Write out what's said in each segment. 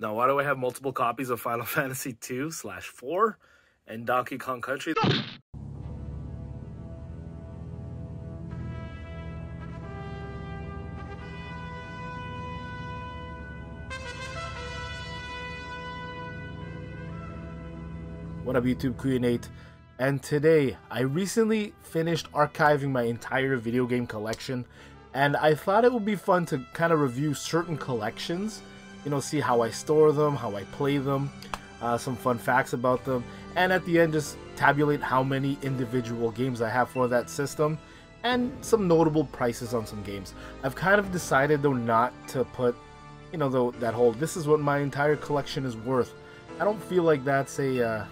Now, why do I have multiple copies of Final Fantasy 2 slash 4 and Donkey Kong Country? What up YouTube, Kuya Nate? And today, I recently finished archiving my entire video game collection and I thought it would be fun to kind of review certain collections, you know, see how I store them, how I play them, uh, some fun facts about them, and at the end just tabulate how many individual games I have for that system and some notable prices on some games. I've kind of decided though not to put, you know, though that whole this is what my entire collection is worth. I don't feel like that's a uh,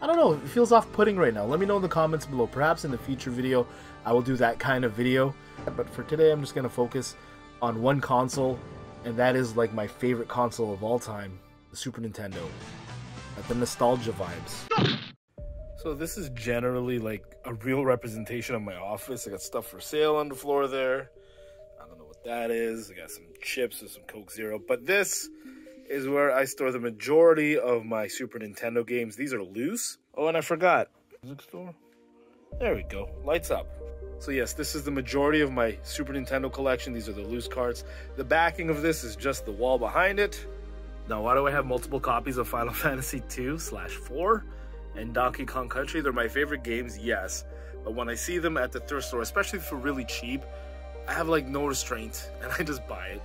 I don't know, it feels off-putting right now. Let me know in the comments below. Perhaps in the future video, I will do that kind of video. But for today, I'm just going to focus on one console, and that is like my favorite console of all time, the Super Nintendo. Like the nostalgia vibes. So this is generally like a real representation of my office. I got stuff for sale on the floor there. I don't know what that is. I got some chips and some Coke Zero. But this is where I store the majority of my Super Nintendo games. These are loose. Oh, and I forgot. Music store? There we go. Lights up. So yes, this is the majority of my Super Nintendo collection. These are the loose cards. The backing of this is just the wall behind it. Now, why do I have multiple copies of Final Fantasy 2 slash 4 and Donkey Kong Country? They're my favorite games, yes. But when I see them at the thrift store, especially for really cheap, I have like no restraint and I just buy it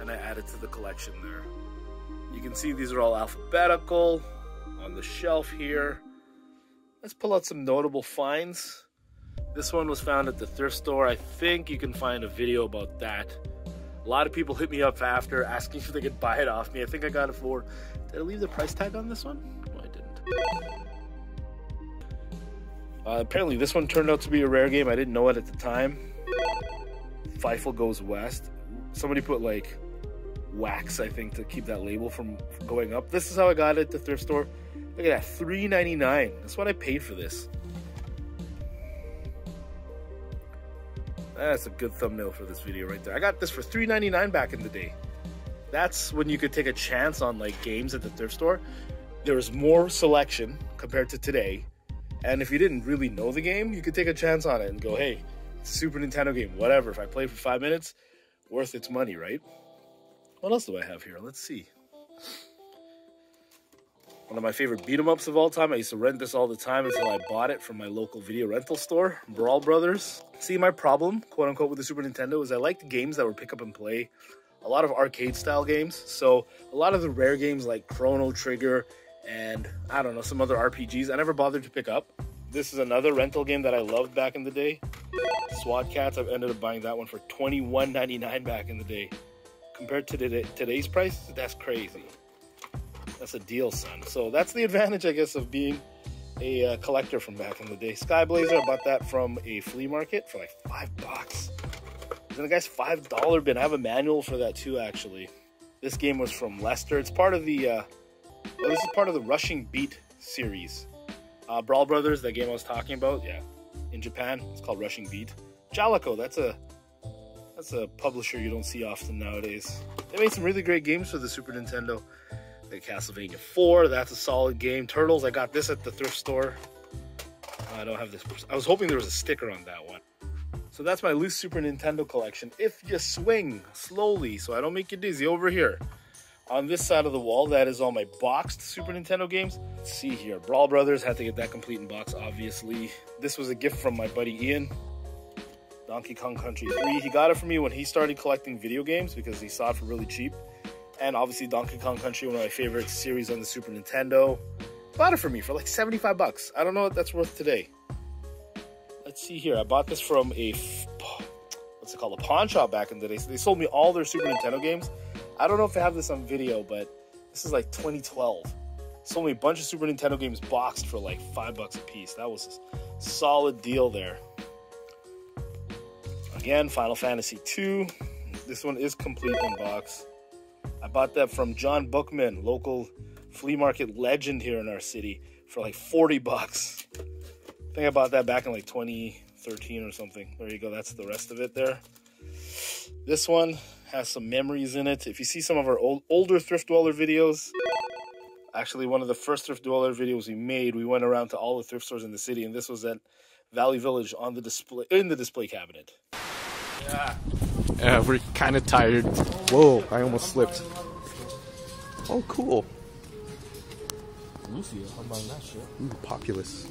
and I add it to the collection there. You can see these are all alphabetical on the shelf here. Let's pull out some notable finds. This one was found at the thrift store. I think you can find a video about that. A lot of people hit me up after asking if they could buy it off me. I think I got it for. Did I leave the price tag on this one? No, I didn't. Uh, apparently, this one turned out to be a rare game. I didn't know it at the time. Fievel Goes West. Somebody put like wax, I think, to keep that label from, going up. This is how I got it at the thrift store. Look at that, $3.99. That's what I paid for this. That's a good thumbnail for this video right there. I got this for $3.99 back in the day. That's when you could take a chance on like games at the thrift store. There was more selection compared to today. And if you didn't really know the game, you could take a chance on it and go, hey, Super Nintendo game, whatever. If I play for five minutes, worth its money, right? What else do I have here? Let's see. One of my favorite beat 'em ups of all time. I used to rent this all the time until I bought it from my local video rental store, Brawl Brothers. See, my problem, quote unquote, with the Super Nintendo is I liked games that were pick up and play, a lot of arcade style games. So a lot of the rare games like Chrono Trigger and I don't know, some other RPGs, I never bothered to pick up. This is another rental game that I loved back in the day. SWAT Cats, I've ended up buying that one for $21.99 back in the day. Compared to today, today's price, that's crazy. That's a deal, son. So that's the advantage, I guess, of being a uh, collector from back in the day. Skyblazer, I bought that from a flea market for like five bucks. Then the guy's five dollar bin. I have a manual for that too, actually. This game was from Lester. It's part of the, uh, well, this is part of the Rushing Beat series. Uh, Brawl Brothers, that game I was talking about, yeah. In Japan, it's called Rushing Beat. Jaleco, that's a that's a publisher you don't see often nowadays. They made some really great games for the Super Nintendo. Like Castlevania 4, that's a solid game. Turtles, I got this at the thrift store. I don't have this. I was hoping there was a sticker on that one. So that's my loose Super Nintendo collection. If you swing slowly, so I don't make you dizzy, over here. On this side of the wall, that is all my boxed Super Nintendo games. Let's see here. Brawl Brothers, had to get that complete in box, obviously. This was a gift from my buddy Ian. Donkey Kong Country 3. He got it for me when he started collecting video games because he saw it for really cheap. And obviously Donkey Kong Country, one of my favorite series on the Super Nintendo. Bought it for me for like 75 bucks. I don't know what that's worth today. Let's see here. I bought this from a, what's it called, a pawn shop back in the day. So they sold me all their Super Nintendo games. I don't know if I have this on video, but this is like 2012. Sold me a bunch of Super Nintendo games boxed for like five bucks a piece. That was a solid deal there. Again, Final Fantasy II. This one is complete in box. I bought that from John Bookman, local flea market legend here in our city, for like 40 bucks. I think I bought that back in like 2013 or something. There you go. That's the rest of it there. This one has some memories in it. If you see some of our old, older Thrift Dweller videos, actually one of the first Thrift Dweller videos we made, we went around to all the thrift stores in the city, and this was at Value Village on the display in the display cabinet. Yeah. Yeah, we're kind of tired. Whoa, I almost slipped. Oh, cool. Lufia, I'm buying that shit. Ooh, Populous.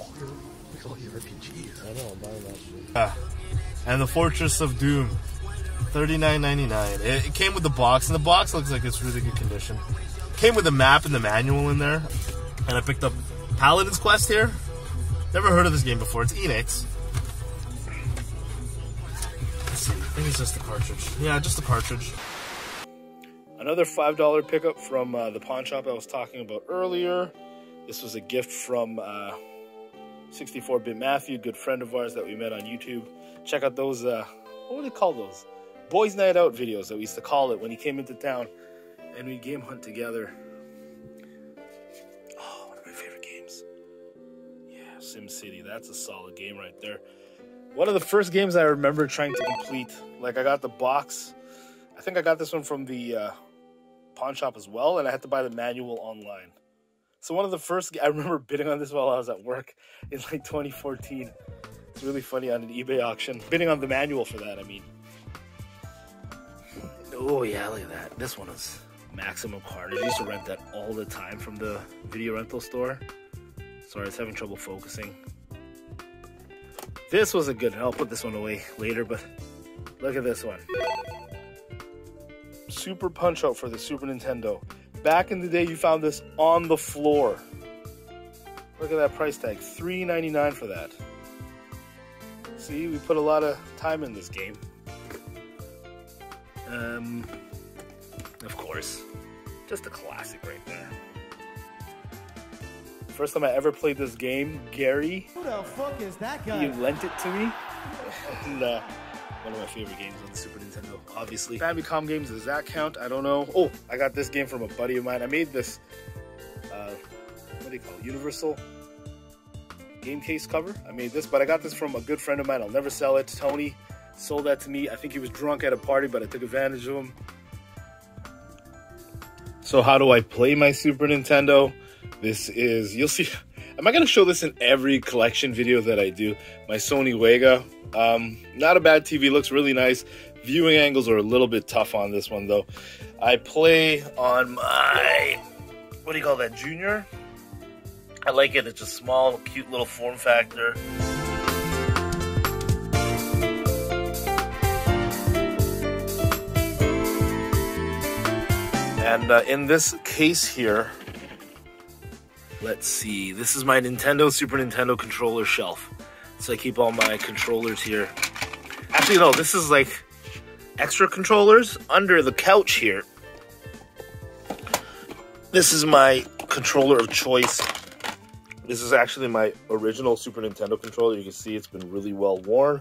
Oh, look at all these RPGs. I know, I'm buying that shit. Yeah. And the Fortress of Doom, thirty nine ninety nine. It, it came with the box, and the box looks like it's really good condition. Came with the map and the manual in there, and I picked up Paladin's Quest here. Never heard of this game before. It's Enix. Think it's just the cartridge. Yeah, just the cartridge. Another $5 pickup from uh, the pawn shop I was talking about earlier. This was a gift from uh, 64-Bit Matthew, good friend of ours that we met on YouTube. Check out those, uh, what would they call those? Boys Night Out videos that we used to call it when he came into town and we game hunt together. Oh, one of my favorite games. Yeah, Sim City. That's a solid game right there. One of the first games I remember trying to complete. Like I got the box. I think I got this one from the uh, pawn shop as well, and I had to buy the manual online. So one of the first I remember bidding on this while I was at work in like 2014. It's really funny on an eBay auction. Bidding on the manual for that, I mean. Oh yeah, look at that. This one is maximum carnage. I used to rent that all the time from the video rental store. Sorry, I was having trouble focusing. This was a good, I'll put this one away later, but look at this one. Super Punch Out for the Super Nintendo. Back in the day, you found this on the floor. Look at that price tag, $3.99 for that. See, we put a lot of time in this game. Um, of course, just a classic right there. First time I ever played this game, Gary, Who the fuck is that he guy? lent it to me. And uh, one of my favorite games on the Super Nintendo, obviously. Famicom games, does that count? I don't know. Oh, I got this game from a buddy of mine. I made this, uh, what do you call it? Universal game case cover. I made this, but I got this from a good friend of mine. I'll never sell it. Tony sold that to me. I think he was drunk at a party, but I took advantage of him. So how do I play my Super Nintendo? This is, you'll see, am I going to show this in every collection video that I do? My Sony Wega. Um, not a bad TV, looks really nice. Viewing angles are a little bit tough on this one though. I play on my, what do you call that, Junior? I like it, it's a small, cute little form factor. And uh, in this case here, let's see, this is my Nintendo Super Nintendo controller shelf. So I keep all my controllers here. Actually, no, this is like extra controllers under the couch here. This is my controller of choice. This is actually my original Super Nintendo controller. You can see it's been really well worn.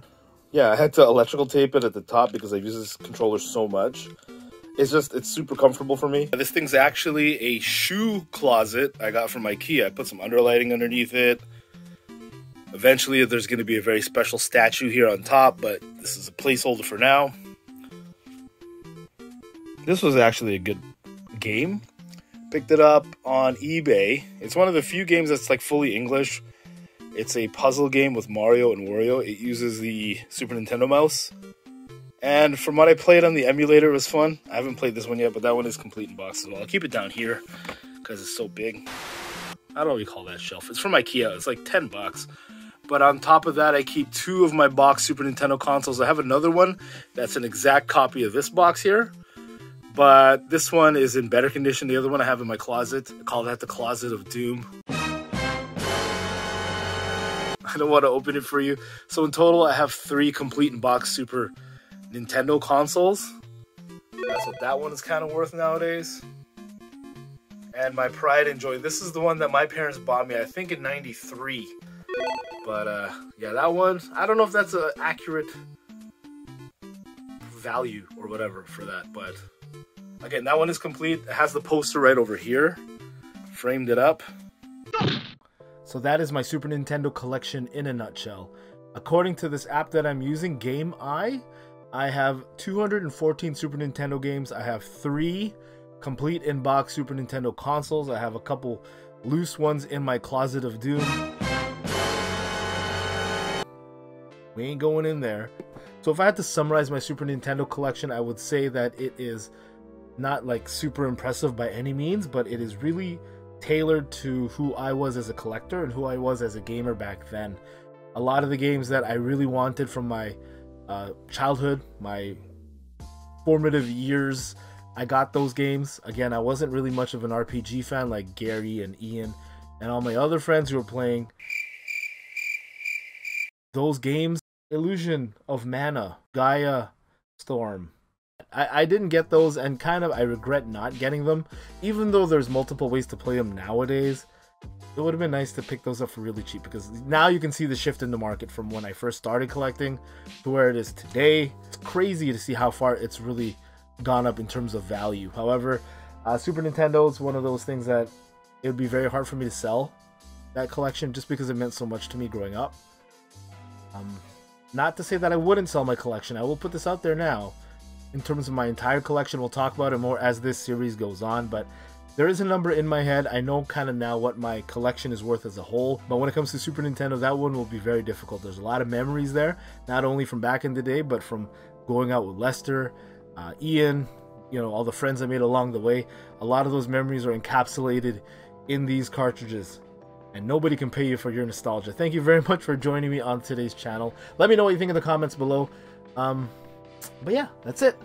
Yeah, I had to electrical tape it at the top because I've used this controller so much. It's just, it's super comfortable for me. This thing's actually a shoe closet I got from Ikea. I put some underlighting underneath it. Eventually, there's going to be a very special statue here on top, but this is a placeholder for now. This was actually a good game. Picked it up on eBay. It's one of the few games that's like fully English. It's a puzzle game with Mario and Wario. It uses the Super Nintendo mouse. And from what I played on the emulator, it was fun. I haven't played this one yet, but that one is complete in box as well. I'll keep it down here because it's so big. I don't know what you call that shelf. It's from IKEA. It's like 10 bucks. But on top of that, I keep two of my box Super Nintendo consoles. I have another one that's an exact copy of this box here. But this one is in better condition. The other one I have in my closet. I call that the Closet of Doom. I don't want to open it for you. So in total, I have three complete in box Super Nintendo consoles. That's what that one is kind of worth nowadays. And my pride and joy. This is the one that my parents bought me, I think in 93. But uh, yeah, that one, I don't know if that's an accurate value or whatever for that. But again, that one is complete. It has the poster right over here. Framed it up. So that is my Super Nintendo collection in a nutshell. According to this app that I'm using, Game Eye, I have 214 Super Nintendo games. I have three complete in box Super Nintendo consoles. I have a couple loose ones in my closet of doom. We ain't going in there. So if I had to summarize my Super Nintendo collection, I would say that it is not like super impressive by any means, but it is really tailored to who I was as a collector and who I was as a gamer back then. A lot of the games that I really wanted from my uh, childhood, my formative years, I got those games. Again, I wasn't really much of an RPG fan like Gary and Ian and all my other friends who were playing those games Illusion of Mana, Gaia Storm. I, I didn't get those and kind of I regret not getting them. Even though there's multiple ways to play them nowadays, it would have been nice to pick those up for really cheap because now you can see the shift in the market from when I first started collecting to where it is today. It's crazy to see how far it's really gone up in terms of value. However, uh, Super Nintendo is one of those things that it would be very hard for me to sell that collection just because it meant so much to me growing up. Um, not to say that I wouldn't sell my collection. I will put this out there now. In terms of my entire collection, we'll talk about it more as this series goes on, but there is a number in my head. I know kind of now what my collection is worth as a whole, but when it comes to Super Nintendo, that one will be very difficult. There's a lot of memories there, not only from back in the day, but from going out with Lester, uh, Ian, you know, all the friends I made along the way. A lot of those memories are encapsulated in these cartridges and nobody can pay you for your nostalgia. Thank you very much for joining me on today's channel. Let me know what you think in the comments below. Um, but yeah, that's it.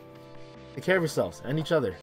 Take care of yourselves and each other.